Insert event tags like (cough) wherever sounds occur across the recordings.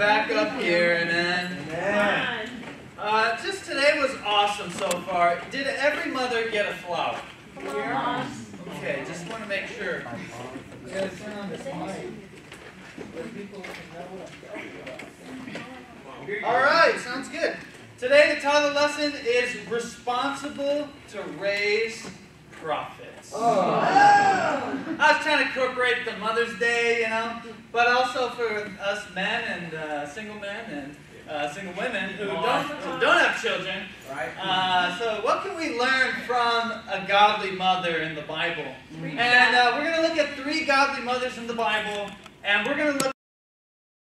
back up here, and then. Uh, just today was awesome so far. Did every mother get a flower? Okay, just want to make sure. Yeah, turn on this mic. All right, sounds good. Today the title lesson is responsible to raise prophets. I was trying to incorporate the Mother's Day, you know, but also for us men and uh, single men and uh, single women who don't who don't have children. Uh, so, what can we learn from a godly mother in the Bible? And uh, we're going to look at three godly mothers in the Bible, and we're going to look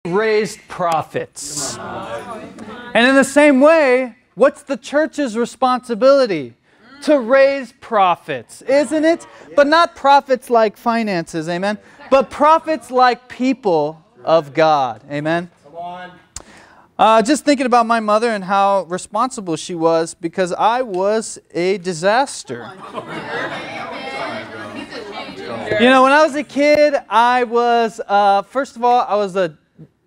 raised prophets. And in the same way, what's the church's responsibility? To raise profits, isn't it? But not prophets like finances, amen? But prophets like people of God, amen? Come on. Uh, just thinking about my mother and how responsible she was because I was a disaster. You know, when I was a kid, I was, uh, first of all, I was a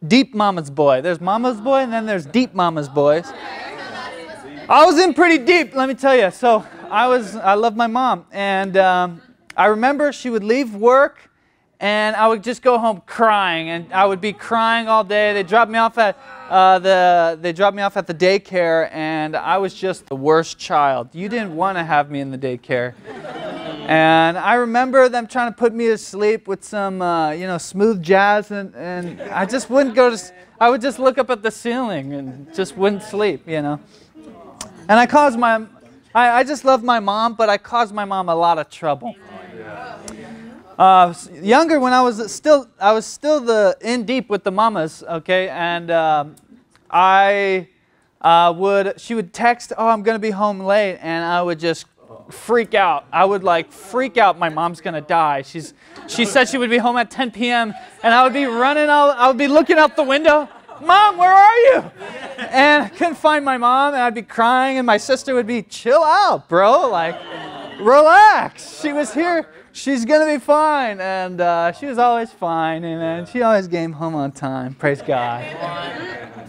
deep mama's boy. There's mama's boy and then there's deep mama's boys. I was in pretty deep, let me tell you. So I was, I loved my mom. And um, I remember she would leave work and I would just go home crying, and I would be crying all day. They dropped me off at uh, the they dropped me off at the daycare, and I was just the worst child. You didn't want to have me in the daycare, and I remember them trying to put me to sleep with some uh, you know smooth jazz, and, and I just wouldn't go to. I would just look up at the ceiling and just wouldn't sleep, you know. And I caused my, I, I just loved my mom, but I caused my mom a lot of trouble. Uh, younger when I was still I was still the in deep with the mamas, okay, and um, I uh, would she would text, oh I'm gonna be home late, and I would just freak out. I would like freak out. My mom's gonna die. She's she said she would be home at 10 p.m. and I would be running out. I would be looking out the window. Mom, where are you? And I couldn't find my mom, and I'd be crying, and my sister would be, chill out, bro. Like, relax. She was here. She's gonna be fine, and uh, she was always fine, and she always came home on time. Praise God.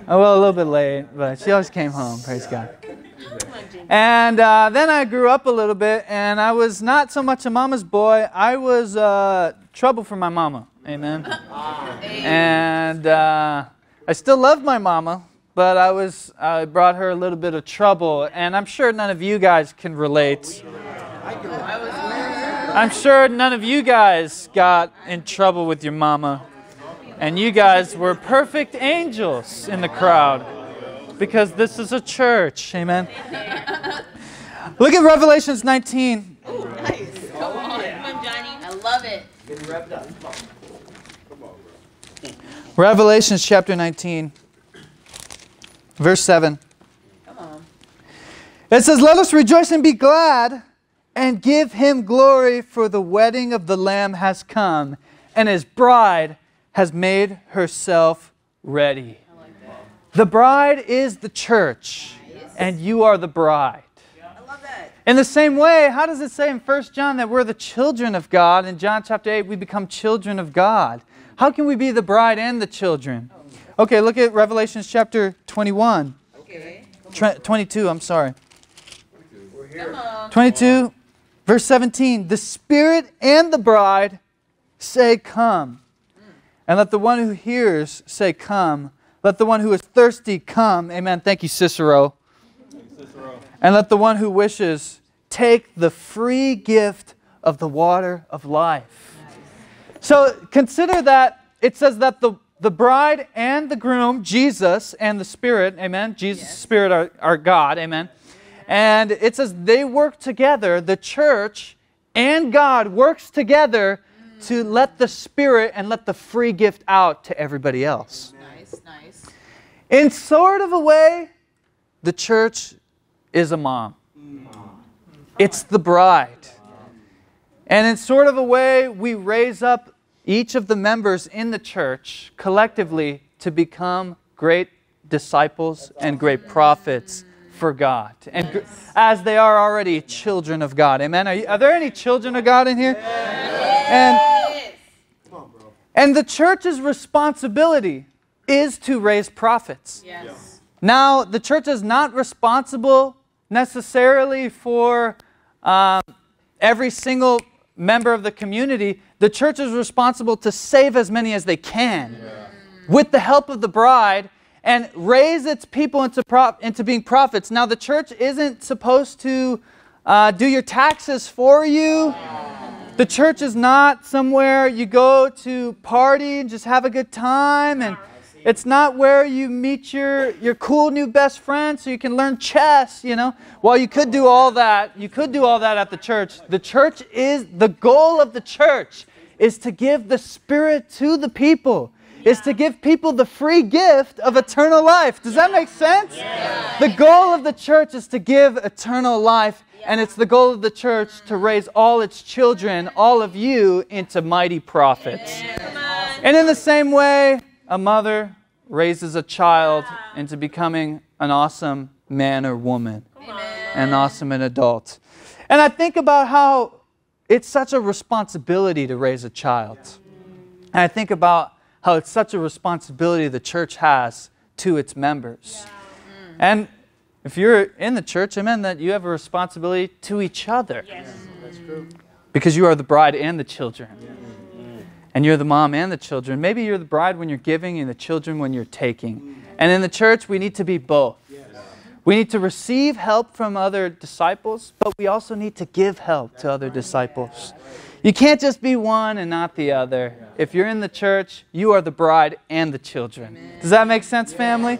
Oh, well, a little bit late, but she always came home. Praise God. And uh, then I grew up a little bit, and I was not so much a mama's boy. I was uh, trouble for my mama. Amen. And uh, I still love my mama, but I was I brought her a little bit of trouble, and I'm sure none of you guys can relate. I'm sure none of you guys got in trouble with your mama. And you guys were perfect angels in the crowd because this is a church. Amen. Look at Revelations 19. Nice. Come on. Come on, Johnny. I love it. Getting revved up. Come on. Revelations chapter 19, verse 7. Come on. It says, Let us rejoice and be glad and give him glory, for the wedding of the Lamb has come, and his bride has made herself ready. The bride is the church, and you are the bride. I love that. In the same way, how does it say in 1 John that we're the children of God? In John chapter 8, we become children of God. How can we be the bride and the children? Okay, look at Revelations chapter 21. Okay. Tw- 22, I'm sorry. We're here. Come on. 22, verse 17. The Spirit and the bride say, Come. And let the one who hears say, Come. Let the one who is thirsty come. Amen. Thank you, Cicero. And let the one who wishes take the free gift of the water of life. So consider that it says that the, the bride and the groom, Jesus and the Spirit, amen. Jesus, Yes. Spirit, are, are God, amen. And it says they work together, the church and God works together mm. to let the Spirit and let the free gift out to everybody else. Nice, nice. In sort of a way, the church is a mom. Mm. It's the bride. And in sort of a way, we raise up each of the members in the church collectively to become great disciples and great prophets for God. And gr- as they are already children of God. Amen. Are, you, are there any children of God in here? And Yes. Come on, and the church's responsibility is to raise prophets. Yes. Now, the church is not responsible necessarily for um, every single member of the community. The church is responsible to save as many as they can with the help of the bride and raise its people into, pro- into being prophets. Now, the church isn't supposed to uh, do your taxes for you. The church is not somewhere you go to party and just have a good time and it's not where you meet your, your cool new best friend so you can learn chess, you know. While you could do all that, you could do all that at the church. The church is the goal of the church is to give the spirit to the people. Is to give people the free gift of eternal life. Does that make sense? The goal of the church is to give eternal life, and it's the goal of the church to raise all its children, all of you, into mighty prophets. And in the same way, a mother raises a child into becoming an awesome man or woman, an awesome adult. And I think about how it's such a responsibility to raise a child. And I think about how it's such a responsibility the church has to its members. And if you're in the church, amen, that you have a responsibility to each other. Mm-hmm. Because you are the bride and the children. And you're the mom and the children. Maybe you're the bride when you're giving and the children when you're taking. And in the church, we need to be both. We need to receive help from other disciples, but we also need to give help to other disciples. You can't just be one and not the other. If you're in the church, you are the bride and the children. Does that make sense, family?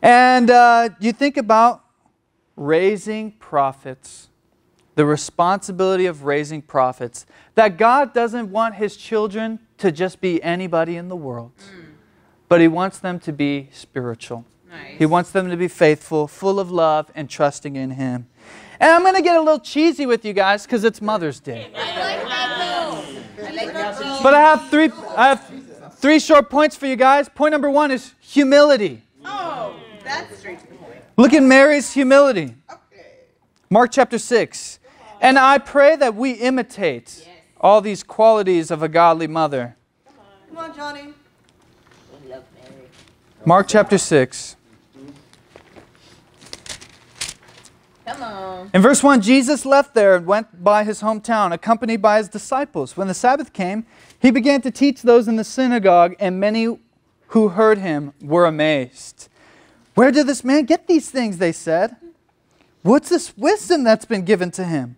And uh, you think about raising prophets, the responsibility of raising prophets, that God doesn't want his children to just be anybody in the world, but he wants them to be spiritual. Nice. He wants them to be faithful, full of love, and trusting in him. And I'm going to get a little cheesy with you guys because it's Mother's Day. But I have three I have three short points for you guys. Point number 1 is humility. Oh, that's straight to the point. Look at Mary's humility. Mark chapter 6. And I pray that we imitate all these qualities of a godly mother. Come on, Johnny. We love Mary. Mark chapter 6. Come on. In verse 1, Jesus left there and went by his hometown, accompanied by his disciples. When the Sabbath came, he began to teach those in the synagogue, and many who heard him were amazed. Where did this man get these things? They said. What's this wisdom that's been given to him?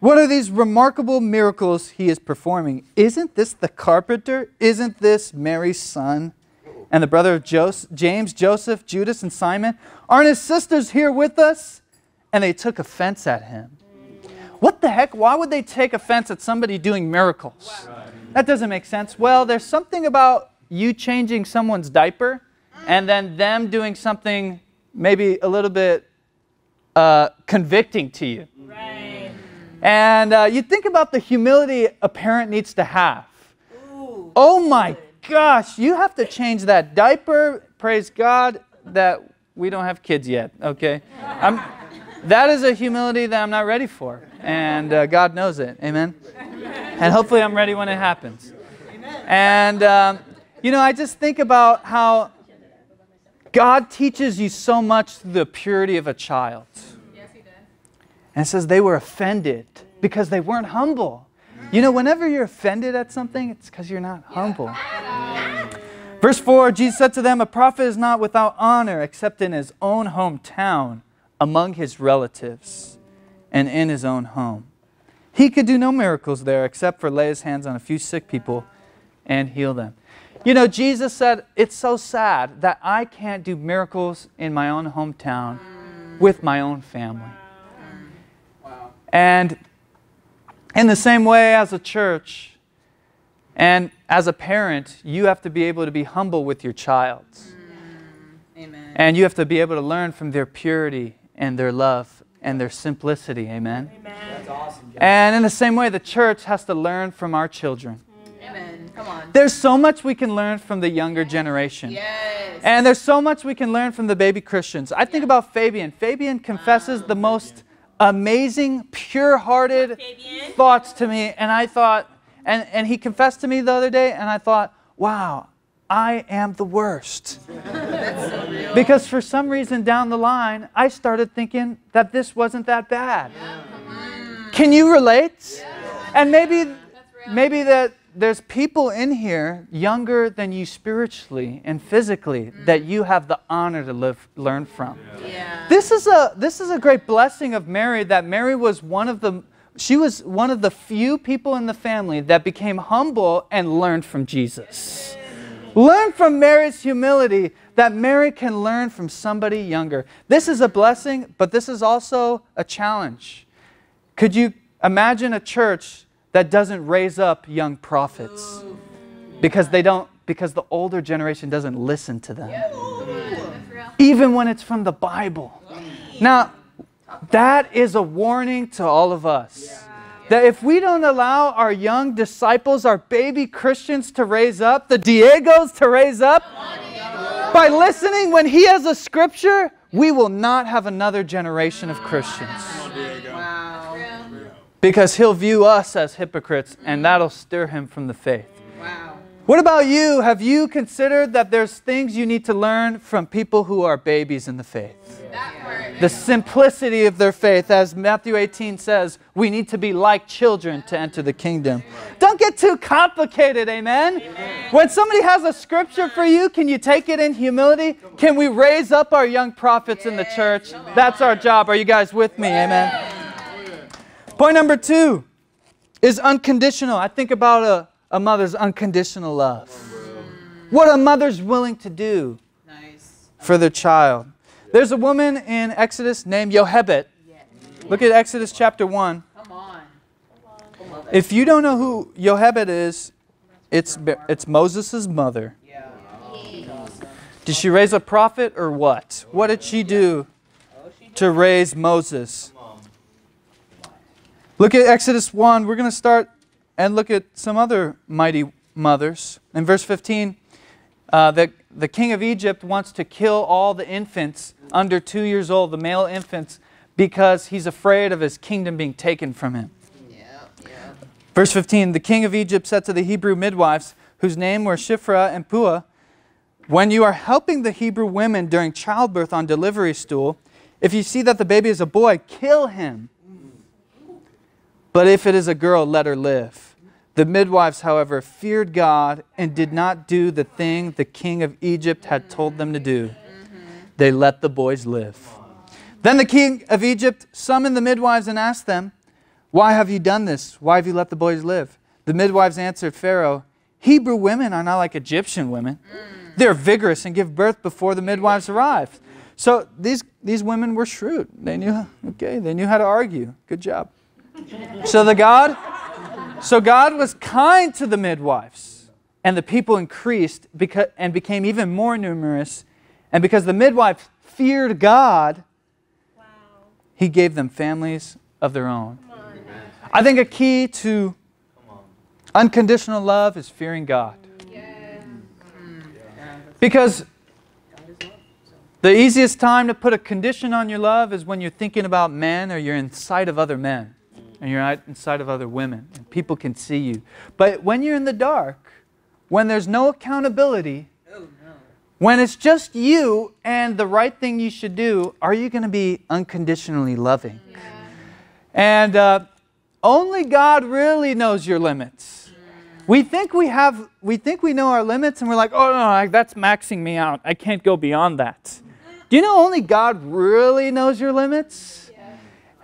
What are these remarkable miracles he is performing? Isn't this the carpenter? Isn't this Mary's son? And the brother of Jos- James, Joseph, Judas, and Simon? Aren't his sisters here with us? And they took offense at him. What the heck? Why would they take offense at somebody doing miracles? That doesn't make sense. Well, there's something about you changing someone's diaper and then them doing something maybe a little bit uh, convicting to you. Right. And uh, you think about the humility a parent needs to have. Ooh. Oh my gosh, you have to change that diaper. Praise God that we don't have kids yet, okay? I'm, that is a humility that I'm not ready for. And uh, God knows it. Amen? And hopefully I'm ready when it happens. And, um, you know, I just think about how God teaches you so much through the purity of a child. Yes, he did. And it says they were offended because they weren't humble. You know, whenever you're offended at something, it's because you're not humble. Verse 4 Jesus said to them, A prophet is not without honor except in his own hometown, among his relatives, and in his own home. He could do no miracles there except for lay his hands on a few sick people and heal them. You know, Jesus said, It's so sad that I can't do miracles in my own hometown with my own family. And in the same way, as a church and as a parent, you have to be able to be humble with your child. Amen. And you have to be able to learn from their purity and their love and their simplicity. Amen. That's awesome, And in the same way, the church has to learn from our children. Amen. Come on. There's so much we can learn from the younger generation. Yes. And there's so much we can learn from the baby Christians. I think about Fabian. Fabian confesses the most amazing, pure hearted thoughts to me. And I thought, and, and he confessed to me the other day, and I thought, wow, I am the worst. (laughs) (laughs) because for some reason down the line, I started thinking that this wasn't that bad. Can you relate? And maybe maybe that there's people in here younger than you spiritually and physically that you have the honor to live, learn from. Yeah. This is a this is a great blessing of Mary that Mary was one of the she was one of the few people in the family that became humble and learned from Jesus. Learn from Mary's humility that Mary can learn from somebody younger. This is a blessing, but this is also a challenge. Could you imagine a church that doesn't raise up young prophets because they don't because the older generation doesn't listen to them? Even when it's from the Bible. Now, that is a warning to all of us. That if we don't allow our young disciples, our baby Christians to raise up, the Diegos to raise up, by listening when he has a scripture, we will not have another generation of Christians. Because he'll view us as hypocrites and that'll stir him from the faith. Wow. What about you? Have you considered that there's things you need to learn from people who are babies in the faith? The simplicity of their faith, as Matthew 18 says, we need to be like children to enter the kingdom. Don't get too complicated, amen? When somebody has a scripture for you, can you take it in humility? Can we raise up our young prophets in the church? That's our job. Are you guys with me? Amen. Point number two is unconditional. I think about a, a mother's unconditional love. What a mother's willing to do for their child. There's a woman in Exodus named Yohebet. Look at Exodus chapter 1. Come on. If you don't know who Yohebet is, it's, it's Moses' mother. Did she raise a prophet or what? What did she do to raise Moses? Look at Exodus 1. We're going to start and look at some other mighty mothers. In verse 15, uh, the, the king of Egypt wants to kill all the infants under two years old, the male infants, because he's afraid of his kingdom being taken from him. Yeah. Yeah. Verse 15 The king of Egypt said to the Hebrew midwives, whose name were Shiphrah and Puah, When you are helping the Hebrew women during childbirth on delivery stool, if you see that the baby is a boy, kill him. But if it is a girl, let her live. The midwives, however, feared God and did not do the thing the king of Egypt had told them to do. They let the boys live. Then the king of Egypt summoned the midwives and asked them, Why have you done this? Why have you let the boys live? The midwives answered Pharaoh, Hebrew women are not like Egyptian women. They're vigorous and give birth before the midwives arrive. So these, these women were shrewd. They knew, okay, they knew how to argue. Good job. So the God, so God was kind to the midwives, and the people increased because, and became even more numerous. And because the midwives feared God, He gave them families of their own. I think a key to unconditional love is fearing God. Because the easiest time to put a condition on your love is when you're thinking about men or you're in sight of other men and you're out in sight of other women and people can see you. But when you're in the dark, when there's no accountability, Oh no. when it's just you and the right thing you should do, are you going to be unconditionally loving? And uh, only God really knows your limits. We think we have, we think we know our limits, and we're like, oh no, that's maxing me out. I can't go beyond that. Do you know only God really knows your limits?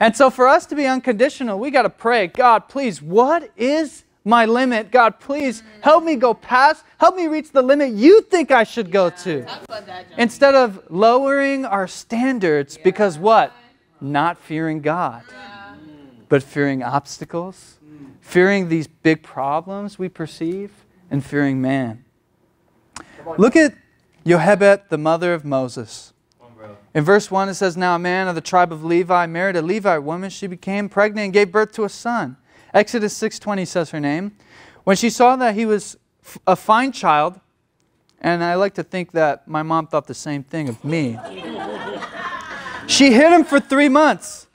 And so for us to be unconditional, we got to pray, God, please, what is my limit? God, please help me go past, help me reach the limit you think I should go to. That, Instead of lowering our standards because what? Not fearing God, but fearing obstacles, fearing these big problems we perceive, and fearing man. Look at Yohebet, the mother of Moses. In verse 1, it says, Now a man of the tribe of Levi married a Levite woman. She became pregnant and gave birth to a son. Exodus 6.20 says her name. When she saw that he was a fine child, and I like to think that my mom thought the same thing of me, (laughs) she hid him for three months.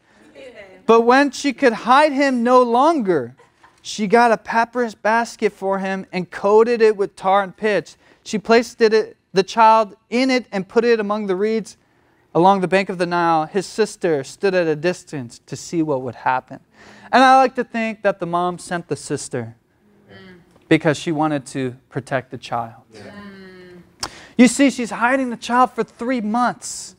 But when she could hide him no longer, she got a papyrus basket for him and coated it with tar and pitch. She placed it, the child in it and put it among the reeds along the bank of the Nile. His sister stood at a distance to see what would happen. And I like to think that the mom sent the sister because she wanted to protect the child. You see, she's hiding the child for three months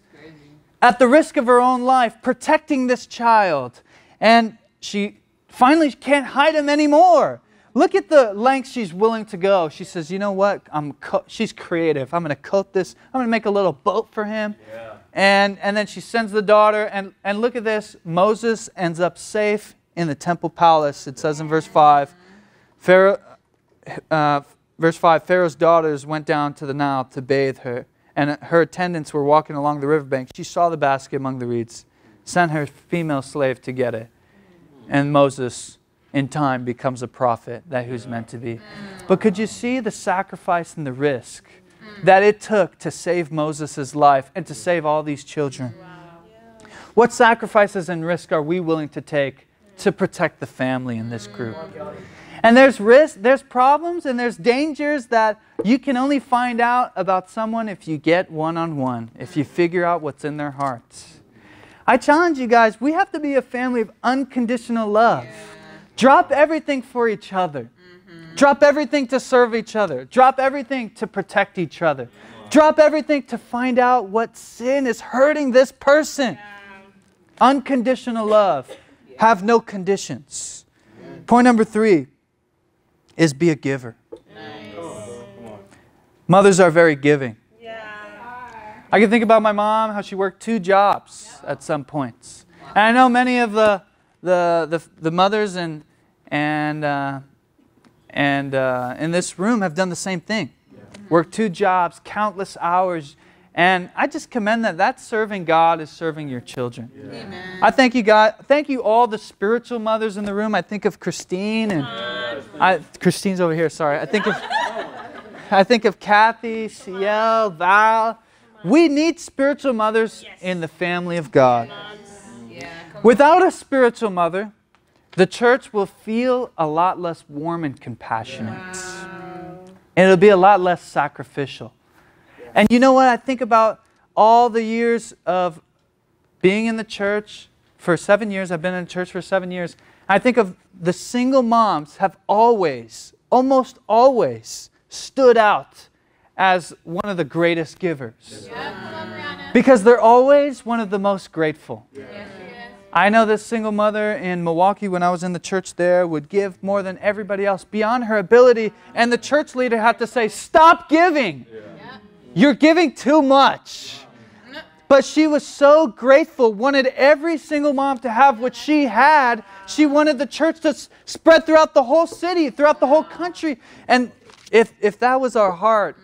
at the risk of her own life, protecting this child. And she finally can't hide him anymore. Look at the lengths she's willing to go. She says, "You know what? I'm she's creative. I'm going to coat this. I'm going to make a little boat for him." Yeah. And and then she sends the daughter and and look at this. Moses ends up safe in the temple palace. It says in verse 5, Pharaoh uh, verse 5 Pharaoh's daughters went down to the Nile to bathe her, and her attendants were walking along the riverbank. She saw the basket among the reeds, sent her female slave to get it. And Moses, in time, becomes a prophet that who's meant to be. But could you see the sacrifice and the risk that it took to save Moses' life and to save all these children? What sacrifices and risk are we willing to take to protect the family in this group? And there's risk, there's problems, and there's dangers that you can only find out about someone if you get one on one, if you figure out what's in their hearts. I challenge you guys, we have to be a family of unconditional love. Drop everything for each other. Drop everything to serve each other. Drop everything to protect each other. Drop everything to find out what sin is hurting this person. Unconditional love. Have no conditions. Point number three is be a giver. Nice. Mothers are very giving. Yeah. I can think about my mom, how she worked two jobs at some points. And I know many of the, the, the, the mothers and, and, uh, and uh, in this room have done the same thing. Worked two jobs, countless hours. And I just commend that. That's serving God is serving your children. Amen. I thank you, God. Thank you, all the spiritual mothers in the room. I think of Christine and I, Christine's over here. Sorry. I think of I think of Kathy, Ciel, Val. We need spiritual mothers in the family of God. Without a spiritual mother, the church will feel a lot less warm and compassionate. And it'll be a lot less sacrificial. And you know what? I think about all the years of being in the church for seven years. I've been in church for seven years. I think of the single moms have always, almost always, stood out as one of the greatest givers. Because they're always one of the most grateful. I know this single mother in Milwaukee, when I was in the church there, would give more than everybody else beyond her ability, and the church leader had to say, Stop giving! You're giving too much. But she was so grateful, wanted every single mom to have what she had. She wanted the church to spread throughout the whole city, throughout the whole country. And if, if that was our heart,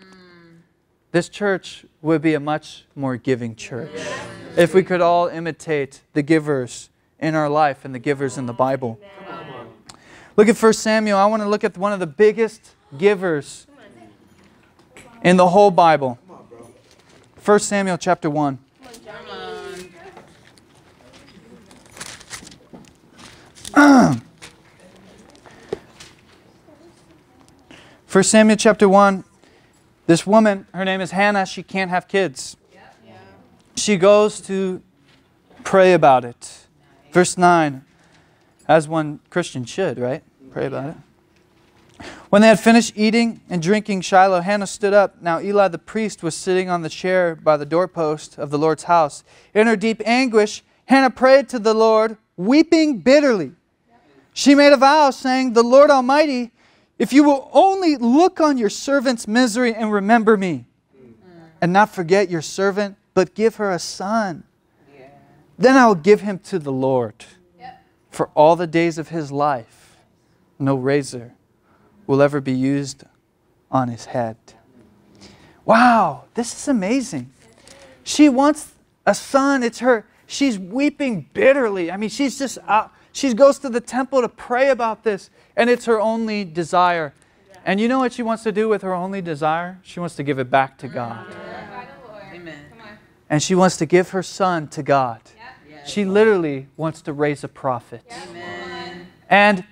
this church would be a much more giving church. If we could all imitate the givers in our life and the givers in the Bible. Look at 1 Samuel. I want to look at one of the biggest givers in the whole Bible. 1 Samuel chapter 1. (clears throat) 1 Samuel chapter 1, this woman, her name is Hannah, she can't have kids. She goes to pray about it. Verse 9, as one Christian should, right? Pray about it. When they had finished eating and drinking, Shiloh, Hannah stood up. Now Eli the priest was sitting on the chair by the doorpost of the Lord's house. In her deep anguish, Hannah prayed to the Lord, weeping bitterly. She made a vow saying, The Lord Almighty, if you will only look on your servant's misery and remember me, and not forget your servant, but give her a son, then I will give him to the Lord for all the days of his life. No razor will ever be used on his head. Wow, this is amazing. She wants a son. It's her. She's weeping bitterly. I mean, she's just out. She goes to the temple to pray about this, and it's her only desire. And you know what she wants to do with her only desire? She wants to give it back to God. And she wants to give her son to God. She literally wants to raise a prophet. And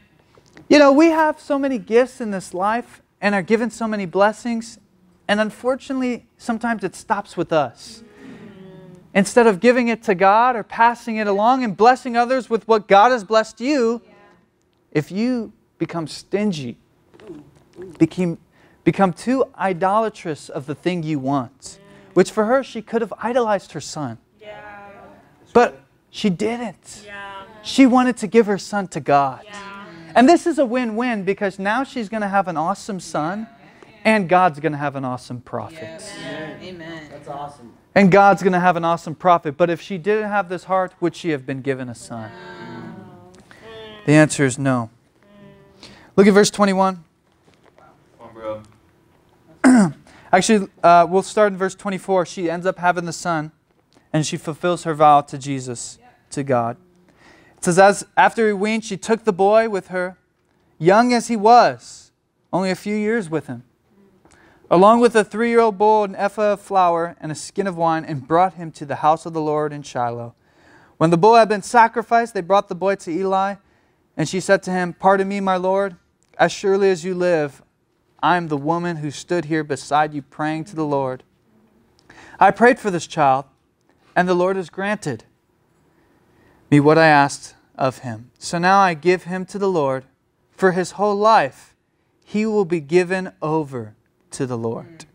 You know, we have so many gifts in this life and are given so many blessings, and unfortunately, sometimes it stops with us. Instead of giving it to God or passing it along and blessing others with what God has blessed you, if you become stingy, became, become too idolatrous of the thing you want, which for her, she could have idolized her son. Yeah. But she didn't. Yeah. She wanted to give her son to God. And this is a win win because now she's going to have an awesome son and God's going to have an awesome prophet. Yes. Amen. That's awesome. And God's going to have an awesome prophet. But if she didn't have this heart, would she have been given a son? The answer is no. Look at verse 21. Come on, bro. (clears throat) Actually, uh, we'll start in verse 24. She ends up having the son, and she fulfills her vow to Jesus, to God. It says, as after he weaned, she took the boy with her, young as he was, only a few years with him, along with a three year old bull, an ephah of flour, and a skin of wine, and brought him to the house of the Lord in Shiloh. When the bull had been sacrificed, they brought the boy to Eli, and she said to him, Pardon me, my Lord, as surely as you live, I am the woman who stood here beside you praying to the Lord. I prayed for this child, and the Lord has granted me what I asked of him. So now I give him to the Lord. For his whole life, he will be given over to the Lord.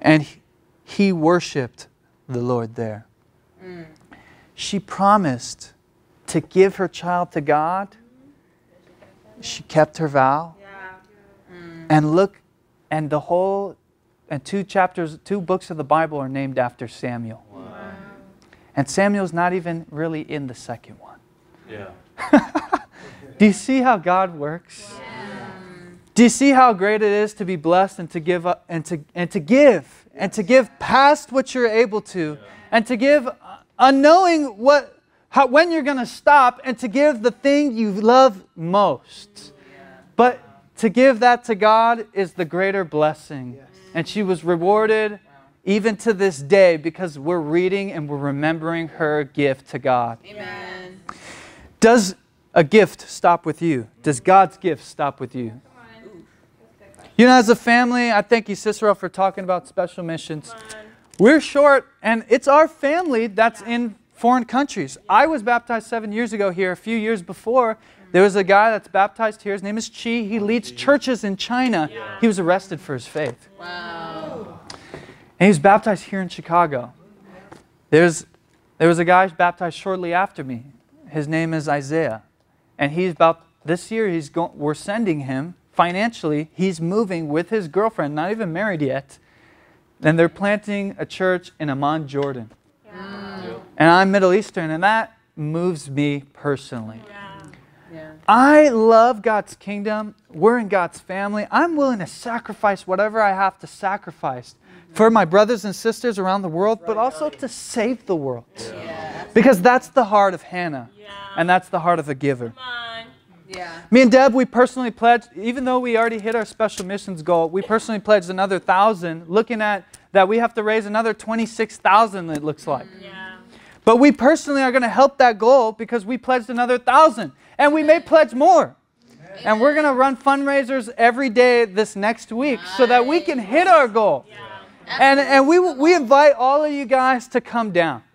And he- he worshiped the Lord there. She promised to give her child to God. She kept her vow Yeah. and look and the whole and two chapters two books of the bible are named after samuel and samuel's not even really in the second one Yeah. (laughs) do you see how god works do you see how great it is to be blessed and to give up and to and to give and to give past what you're able to and to give uh, unknowing what how, when you're going to stop and to give the thing you love most but to give that to God is the greater blessing. And she was rewarded even to this day because we're reading and we're remembering her gift to God. Amen. Does a gift stop with you? Does God's gift stop with you? You know, as a family, I thank you, Cicero, for talking about special missions. We're short, and it's our family that's in foreign countries. I was baptized seven years ago here. A few years before, there was a guy that's baptized here. His name is Chi. He oh, leads churches in China. He was arrested for his faith. Wow. And he was baptized here in Chicago. There's, there was a guy baptized shortly after me. His name is Isaiah. And he's about, this year, he's go, we're sending him financially. He's moving with his girlfriend, not even married yet. And they're planting a church in Amman, Jordan. And I'm Middle Eastern, and that moves me personally. Yeah. Yeah. I love God's kingdom. We're in God's family. I'm willing to sacrifice whatever I have to sacrifice mm-hmm. for my brothers and sisters around the world, but also to save the world. Yeah. Because that's the heart of Hannah, Yeah. and that's the heart of a giver. Come on. Yeah. Me and Deb, we personally pledged, even though we already hit our special missions goal, we personally pledged another thousand, looking at that we have to raise another 26,000, it looks like. Mm. Yeah. But we personally are going to help that goal because we pledged another thousand, and we may pledge more. And we're going to run fundraisers every day this next week so that we can hit our goal. And, and we, we invite all of you guys to come down, Yeah.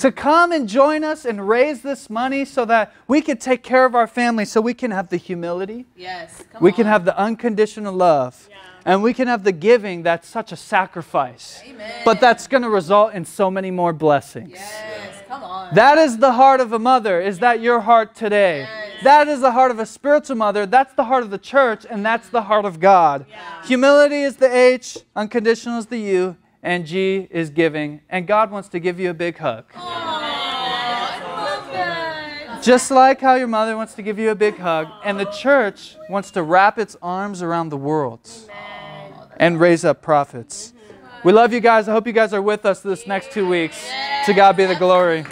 To come and join us and raise this money so that we can take care of our family, so we can have the humility, Yes. Come we can have the unconditional love, Yeah. and we can have the giving that's such a sacrifice. Amen. But that's going to result in so many more blessings. Yes. Come on. That is the heart of a mother. Is that your heart today? Yes. That is the heart of a spiritual mother. That's the heart of the church, and that's the heart of God. Yeah. Humility is the H, unconditional is the U, and G is giving. And God wants to give you a big hug. Just like how your mother wants to give you a big hug, and the church wants to wrap its arms around the world and raise up prophets. We love you guys. I hope you guys are with us this next two weeks. To God be the glory.